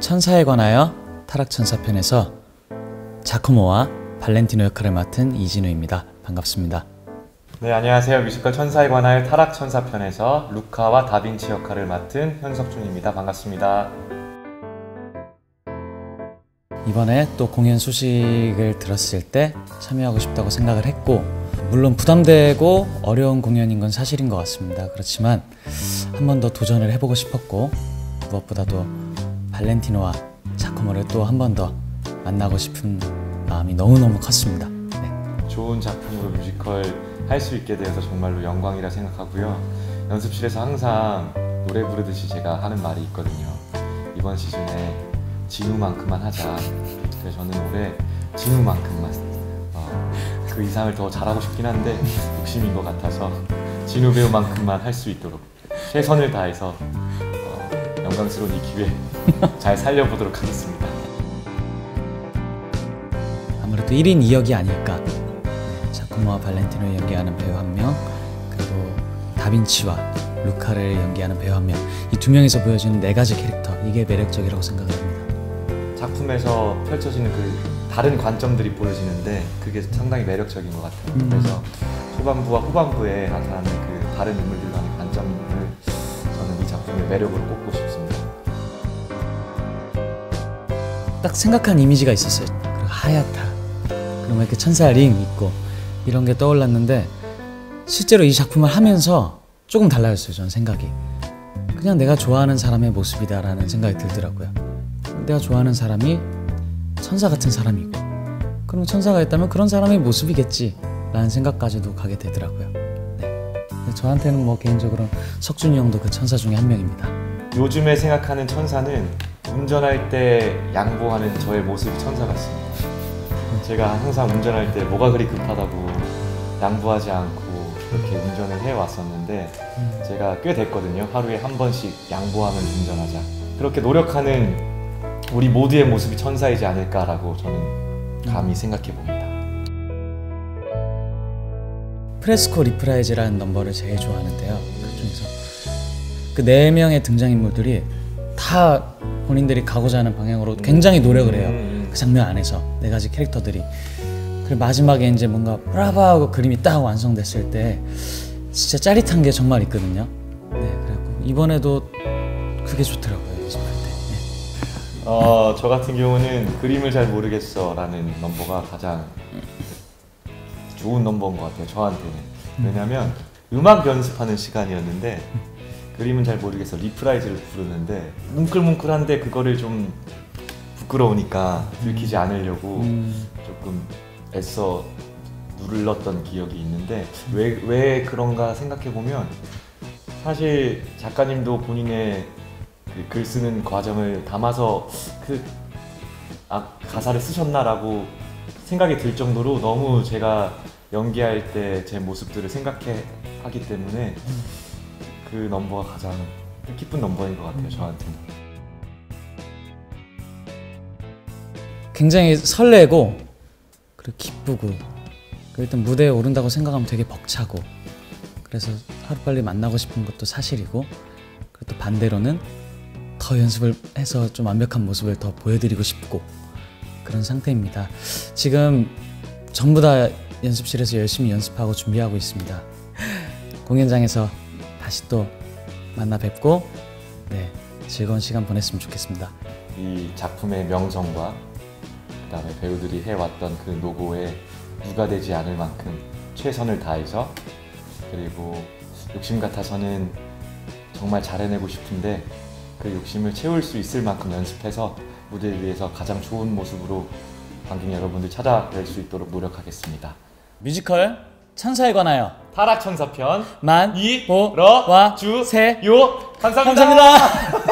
천사에 관하여 타락천사 편에서 자코모와 발렌티노 역할을 맡은 이진우입니다. 반갑습니다. 네, 안녕하세요. 뮤지컬 천사에 관하여 타락 천사 편에서 루카와 다빈치 역할을 맡은 현석준입니다. 반갑습니다. 이번에 또 공연 소식을 들었을 때 참여하고 싶다고 생각을 했고 물론 부담되고 어려운 공연인 건 사실인 것 같습니다. 그렇지만 한 번 더 도전을 해보고 싶었고 무엇보다도 발렌티노와 자코모를 또 한 번 더 만나고 싶은 마음이 너무너무 컸습니다. 네. 좋은 작품으로 뮤지컬 할 수 있게 되어서 정말로 영광이라 생각하고요. 연습실에서 항상 노래 부르듯이 제가 하는 말이 있거든요. 이번 시즌에 진우만큼만 하자. 그래서 저는 올해 진우만큼만 어, 그 이상을 더 잘하고 싶긴 한데 욕심인 것 같아서 진우 배우만큼만 할 수 있도록 최선을 다해서 어, 영광스러운 이 기회 잘 살려보도록 하겠습니다. 아무래도 1인 2역이 아닐까. 네, 자코모와 발렌티노를 연기하는 배우 한 명, 그리고 다빈치와 루카를 연기하는 배우 한 명. 이 두 명에서 보여주는 네 가지 캐릭터 이게 매력적이라고 생각을 합니다. 작품에서 펼쳐지는 그 다른 관점들이 보여지는데 그게 상당히 매력적인 것 같아요. 음. 그래서 초반부와 후반부에 나타나는 그 다른 인물들과의 관점을 저는 이 작품의 매력으로 꼽고 싶습니다. 딱 생각한 이미지가 있었어요. 그리고 하얗다. 그러면 이렇게 천사 링 있고 이런 게 떠올랐는데 실제로 이 작품을 하면서 조금 달라졌어요. 저는 생각이. 그냥 내가 좋아하는 사람의 모습이다라는 생각이 들더라고요. 내가 좋아하는 사람이 천사 같은 사람이고 그럼 천사가 있다면 그런 사람의 모습이겠지라는 생각까지도 가게 되더라고요. 네. 저한테는 뭐 개인적으로 석준이 형도 그 천사 중에 한 명입니다. 요즘에 생각하는 천사는 운전할 때 양보하는 저의 모습이 천사 같습니다. 제가 항상 운전할 때 뭐가 그리 급하다고 양보하지 않고 그렇게 운전을 해왔었는데 제가 꽤 됐거든요. 하루에 한 번씩 양보하면서 운전하자. 그렇게 노력하는 우리 모두의 모습이 천사이지 않을까라고 저는 감히 생각해 봅니다. 프레스코 reprise라는 넘버를 제일 좋아하는데요. 그 중에서 그 네 명의 등장인물들이 다 본인들이 가고자 하는 방향으로 굉장히 노력을 해요. 음. 그 장면 안에서 네 가지 캐릭터들이. 그리고 마지막에 이제 뭔가 brava 하고 그림이 딱 완성됐을 때 진짜 짜릿한 게 정말 있거든요. 네, 그리고 이번에도 그게 좋더라고요. 연습할 때. 네. 어, 저 같은 경우는 그림을 잘 모르겠어라는 넘버가 가장 좋은 넘버인 것 같아요. 저한테는. 왜냐하면 음악 연습하는 시간이었는데 그림은 잘 모르겠어. reprise를 부르는데 뭉클뭉클한데 그거를 좀 부끄러우니까 들키지 않으려고 음, 조금 애써 눌렀던 기억이 있는데 왜, 왜 그런가 생각해 보면 사실 작가님도 본인의 그 글 쓰는 과정을 담아서 그 아, 가사를 쓰셨나라고 생각이 들 정도로 너무 제가 연기할 때 제 모습들을 생각해 하기 때문에 그 넘버가 가장 뜻깊은 넘버인 것 같아요 저한테는. 굉장히 설레고 그리고 기쁘고 일단 무대에 오른다고 생각하면 되게 벅차고 그래서 하루빨리 만나고 싶은 것도 사실이고 그리고 또 반대로는 더 연습을 해서 좀 완벽한 모습을 더 보여드리고 싶고 그런 상태입니다. 지금 전부 다 연습실에서 열심히 연습하고 준비하고 있습니다. 공연장에서 다시 또 만나 뵙고 네 즐거운 시간 보냈으면 좋겠습니다. 이 작품의 명성과 그다음에 배우들이 해왔던 그 노고에 누가 되지 않을 만큼 최선을 다해서 그리고 욕심 같아서는 정말 잘해내고 싶은데 그 욕심을 채울 수 있을 만큼 연습해서 무대 위에서 가장 좋은 모습으로 관객 여러분들 찾아뵐 수 있도록 노력하겠습니다. 뮤지컬 천사에 관하여 타락 천사편 만 이, 보, 러, 와, 주, 세. 요 감사합니다. 감사합니다.